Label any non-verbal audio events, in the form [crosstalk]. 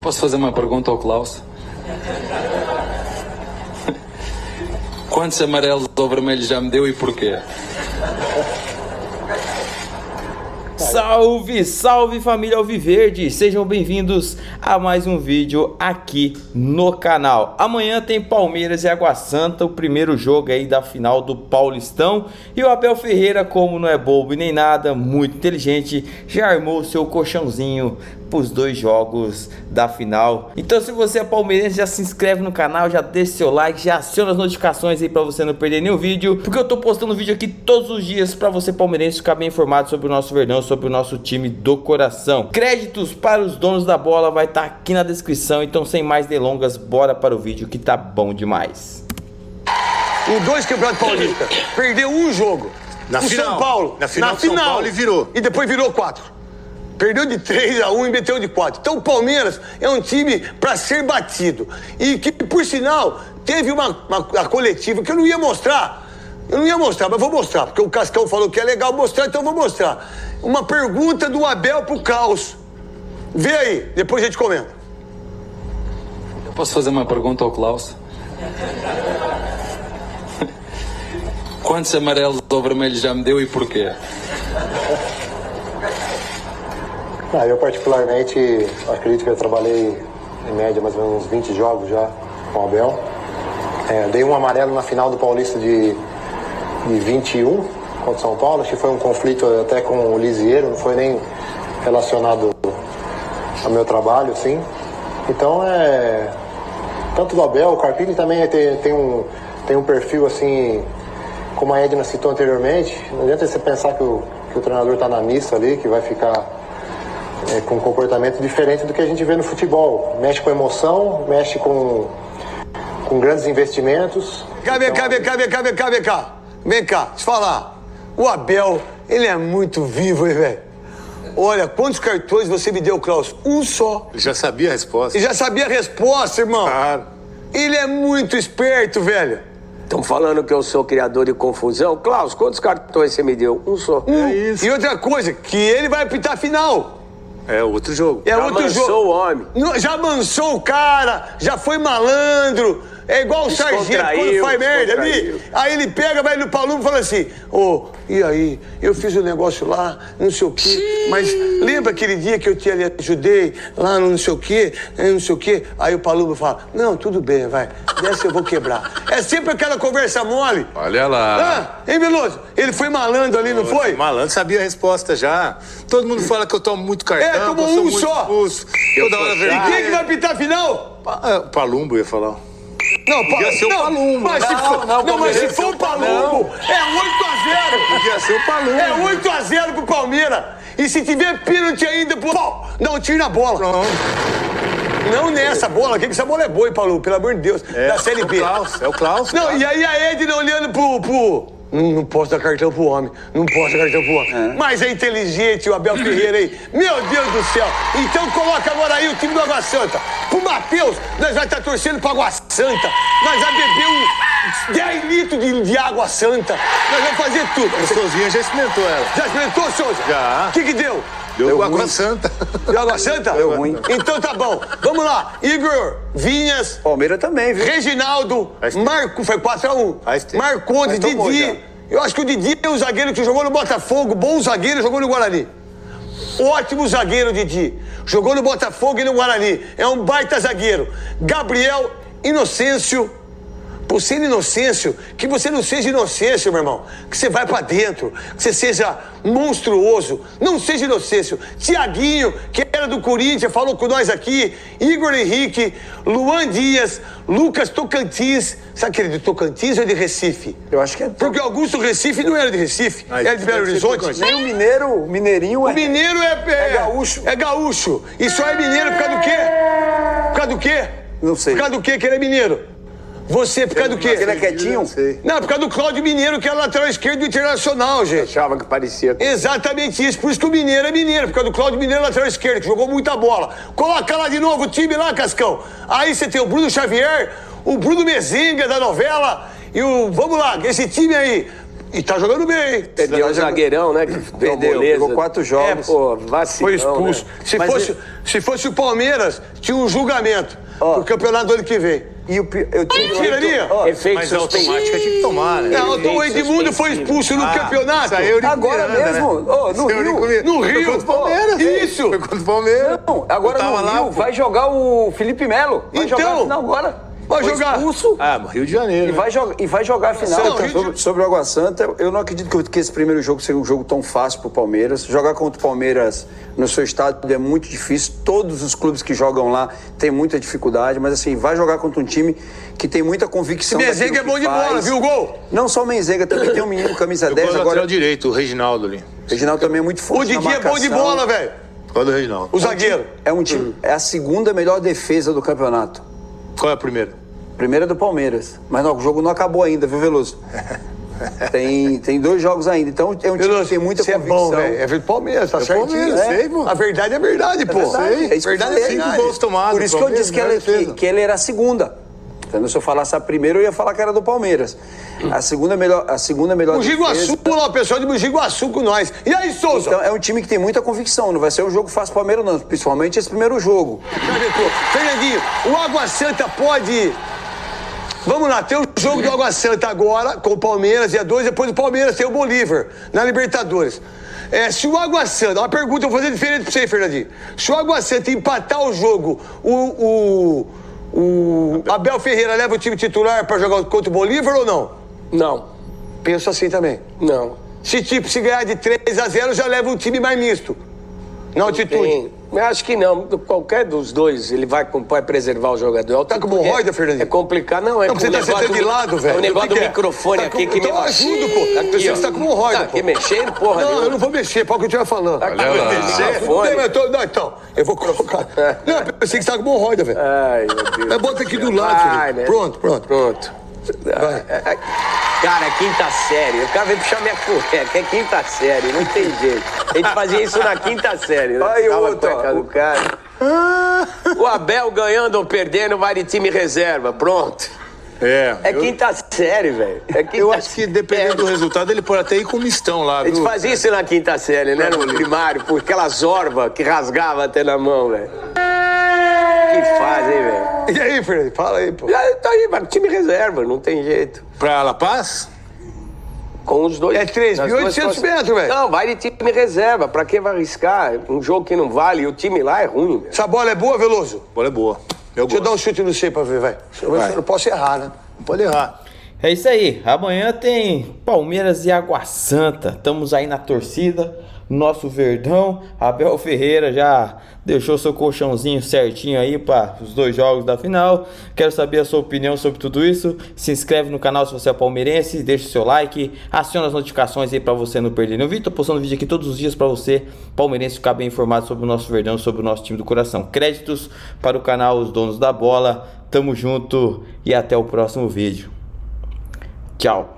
Posso fazer uma pergunta ao Klaus? Quantos amarelos ou vermelhos já me deu e porquê? Salve, salve família Alviverde! Sejam bem-vindos a mais um vídeo aqui no canal. Amanhã tem Palmeiras e Água Santa, o primeiro jogo aí da final do Paulistão. E o Abel Ferreira, como não é bobo nem nada, muito inteligente, já armou seu colchãozinho para os dois jogos da final. Então, se você é palmeirense, já se inscreve no canal, já deixa seu like, já aciona as notificações aí para você não perder nenhum vídeo, porque eu tô postando vídeo aqui todos os dias para você palmeirense ficar bem informado sobre o nosso Verdão, sobre o nosso time do coração. Créditos para os donos da bola vai estar tá aqui na descrição, então sem mais delongas, bora para o vídeo que tá bom demais. Em dois campeonatos paulistas, perdeu um jogo. Na o final. São Paulo. Na final do São Paulo e virou. E depois virou quatro. Perdeu de 3 a 1 e meteu de 4. Então o Palmeiras é um time para ser batido. E que, por sinal, teve uma, uma, uma, coletiva que eu não ia mostrar. Eu não ia mostrar, mas vou mostrar, porque o Cascão falou que é legal mostrar, então vou mostrar. Uma pergunta do Abel pro Caos. Vê aí, depois a gente comenta. Eu posso fazer uma pergunta ao Klaus? Quantos amarelos ou vermelhos já me deu e porquê? Ah, eu particularmente acredito que eu trabalhei em média mais ou menos uns 20 jogos já com o Abel. É, dei um amarelo na final do Paulista de, de 21 contra São Paulo. Acho que foi um conflito até com o Lisieiro, não foi nem relacionado ao meu trabalho, sim. Então é. Tanto do Abel, o Carpini também tem, tem, um, tem um perfil assim, como a Edna citou anteriormente. Não adianta você pensar que o, que o treinador está na missa ali, que vai ficar é, com um comportamento diferente do que a gente vê no futebol. Mexe com emoção, mexe com, com grandes investimentos. Cá, vem cá, vem cá, vem cá, vem cá, vem cá. Vem cá, deixa eu falar. O Abel, ele é muito vivo, hein, velho? Olha, quantos cartões você me deu, Klaus? Um só. Ele já sabia a resposta. Ele já sabia a resposta, irmão. Claro. Ele é muito esperto, velho. Estão falando que eu sou criador de confusão. Klaus, quantos cartões você me deu? Um só. Um. É isso. E outra coisa, que ele vai apitar a final. É outro jogo. É já outro mansou jogo. o homem. Já mansou o cara, já foi malandro. É igual o sargento quando faz merda ali. Aí ele pega, vai no Palumbo e fala assim: Ô, oh, e aí? Eu fiz um negócio lá, não sei o quê. Mas lembra aquele dia que eu te ajudei lá no não sei o quê, não sei o quê? Aí o Palumbo fala: Não, tudo bem, vai. Dessa eu vou quebrar. É sempre aquela conversa mole. Olha lá. Ah, hein, Veloso? Ele foi malandro ali, não foi? Malandro sabia a resposta já. Todo mundo fala que eu tomo muito cartão. É, tomou um só. Expulso. Toda hora E quem que vai pitar a final? Palumbo ia falar. Não, Podia ser o não, Palumbo. Mas se Não, for, não, não, mas se for o o Palumbo, é 8x0. Podia ser o Palumbo. É 8x0 pro Palmeiras. E se tiver pênalti ainda, pô, um tiro na bola. Pronto. Não nessa bola, que essa bola é boa, hein, Paulo? Pelo amor de Deus. É, da Série B. É o Klaus, é o Klaus. Não, Klaus. e aí a Edna olhando pro. pro... Não, não posso dar cartão pro homem. Não posso dar cartão pro homem. É. Mas é inteligente o Abel Ferreira aí. Meu Deus do céu. Então coloca agora aí o time do Água Santa. Pro Matheus, nós vai estar tá torcendo pro Água Santa. Nós vai beber um 10 litros de, de água santa. Nós vamos fazer tudo. O Souzinha já experimentou ela. Já experimentou, Souza? Já. O que que deu? Deu, Deu água santa. Deu água santa? Deu ruim. Então tá bom. Vamos lá. Igor, Vinhas. Palmeiras também, viu? Reginaldo, Marco, foi 4x1. Marcondes, Didi. já. Eu acho que o Didi é um zagueiro que jogou no Botafogo, bom zagueiro, jogou no Guarani. Ótimo zagueiro, Didi. Jogou no Botafogo e no Guarani. É um baita zagueiro. Gabriel Inocêncio. Por ser inocêncio, que você não seja inocêncio, meu irmão. Que você vai pra dentro, que você seja monstruoso. Não seja inocêncio. Tiaguinho, que era do Corinthians, falou com nós aqui. Igor Henrique, Luan Dias, Lucas Tocantins. Sabe aquele de Tocantins ou é de Recife? Eu acho que é. Porque Augusto Recife não era de Recife, Ah, era de Belo Horizonte. Nem o mineiro, o mineirinho O é. mineiro é, é, É gaúcho. É gaúcho. E só é mineiro por causa do quê? Por causa do quê? Não sei. Por causa do quê que ele é mineiro? Você, por causa do quê? Ele é quietinho? Não sei. Não, por causa do Cláudio Mineiro, que é lateral esquerdo do Internacional, gente. Achava que parecia. Exatamente isso. Por isso que o Mineiro é Mineiro, por causa do Cláudio Mineiro, lateral esquerdo, que jogou muita bola. Coloca lá de novo o time lá, Cascão. Aí você tem o Bruno Xavier, o Bruno Mezenga da novela e o. Vamos lá, esse time aí. E tá jogando bem. Perdeu o zagueirão, né? Que deu Perdeu, pegou quatro jogos. É, pô, vacilão, Foi expulso. né? Se, Mas fosse, eu- se fosse o Palmeiras, tinha um julgamento Ó. pro campeonato do ano que vem. E o pi- eu tive Tiraria? Ó, Efeito Mas automática tinha que tomar, né? Não, então o Edmundo foi expulso no campeonato. Isso aí é Eurico Agora Miranda, mesmo? né? Ô, no é Rio. No Foi Rio. contra o Palmeiras. Isso. Foi contra o Palmeiras. Não, agora no lá, Rio pô. vai jogar o Felipe Melo. Vai Então, jogar agora. Vai Foi jogar. expulso Ah, Rio de Janeiro. e né? vai, jogar, e vai jogar a final. Não, de- Sobre, sobre o Água Santa, eu não acredito que, que esse primeiro jogo seja um jogo tão fácil para o Palmeiras. Jogar contra o Palmeiras no seu estado é muito difícil. Todos os clubes que jogam lá têm muita dificuldade, mas assim, vai jogar contra um time que tem muita convicção. Daquilo é bom de bola, viu o gol? Não só o Menzenga, também tem um menino camisa Eu 10 gosto do agora. lateral direito, o Reginaldo ali. O Reginaldo também é muito O forte. na Didi é bom de bola, velho. Qual é do Reginaldo? O zagueiro. É um time, é a segunda melhor defesa do campeonato. Qual é o primeiro? Primeira é do Palmeiras. Mas não, o jogo não acabou ainda, viu, Veloso? [laughs] Tem, tem dois jogos ainda. Então é um time que tem muita Você é convicção. bom, velho. É do Palmeiras, tá certinho. Palmeiras, É. sei. A verdade é verdade, pô. verdade, é isso verdade é verdade. Cinco gols tomados. Por isso que eu disse que, ela, defesa. que, que ele era a segunda. Entendeu? Se eu falasse a primeira, eu ia falar que era do Palmeiras. A segunda melhor, a segunda melhor O Giguaçu, defesa. lá, o pessoal de Mogi Guaçu com nós. E aí, Souza? Então é um time que tem muita convicção. Não vai ser um jogo fácil Palmeiras, não. Principalmente esse primeiro jogo. Fernandinho, o Água Santa pode. Vamos lá, tem o jogo do Água Santa agora, com o Palmeiras, dia 2, depois do Palmeiras tem o Bolívar, na Libertadores. É, se o Água Santa, uma pergunta, eu vou fazer diferente pra você, Fernandinho. Se o Água Santa empatar o jogo, o, o, o Abel Ferreira leva o time titular pra jogar contra o Bolívar ou não? Não, Penso assim também. não. Se tipo, se ganhar de 3 a 0 já leva um time mais misto. Na altitude. Tem- eu acho que não. Qualquer dos dois, ele vai, com- vai preservar o jogador. Tá com Porque hemorroida, Fernandinho? É complicado. Não, é Não, você tá sentando de do- lado, velho. É o negócio do é? microfone Tá com- aqui que então me eu ajudo, pô. Eu sei que você tá com hemorroida, Tá pô. aqui mexendo, porra. Não, nenhuma. eu não vou mexer, pode o que eu estiver falando. Tá aqui Não, não tem, mas eu tô- não, então, eu vou colocar. Não, eu pensei que você tá com hemorroida, velho. Ai, meu Deus. Mas bota aqui do lado, filho. né? Pronto, pronto. Pronto. Vai. Cara, é quinta série. O cara veio puxar minha cueca. É quinta série, não tem jeito. A gente fazia isso na quinta série. né? Aí, Puxava a outro, cueca do cara. O Abel ganhando ou perdendo vai de time reserva. Pronto. É. É eu, quinta série, velho. É quinta eu acho que dependendo do série. resultado, ele pode até ir com mistão lá, A gente viu? fazia isso na quinta série, né? No primário, por aquela zorba que rasgava até na mão, velho. Que faz, hein, velho? E aí, Fernando? Fala aí, pô. Já tá aí, mas time reserva, não tem jeito. Pra La Paz? Com os dois. É 3.800 nas duas costas. metros, velho. Não, vai de time reserva. Pra que vai arriscar? Um jogo que não vale e o time lá é ruim, velho. Essa bola é boa, Veloso? A bola é boa. Eu Deixa eu dar um chute no C pra ver, vai. Eu Vai. não posso errar, né? Não pode errar. É isso aí. Amanhã tem Palmeiras e Água Santa. Estamos aí na torcida. Nosso Verdão. Abel Ferreira já deixou seu colchãozinho certinho aí para os dois jogos da final. Quero saber a sua opinião sobre tudo isso. Se inscreve no canal se você é palmeirense, deixa o seu like, aciona as notificações aí para você não perder nenhum vídeo. Tô postando vídeo aqui todos os dias para você, palmeirense, ficar bem informado sobre o nosso Verdão, sobre o nosso time do coração. Créditos para o canal Os Donos da Bola. Tamo junto e até o próximo vídeo. Tchau.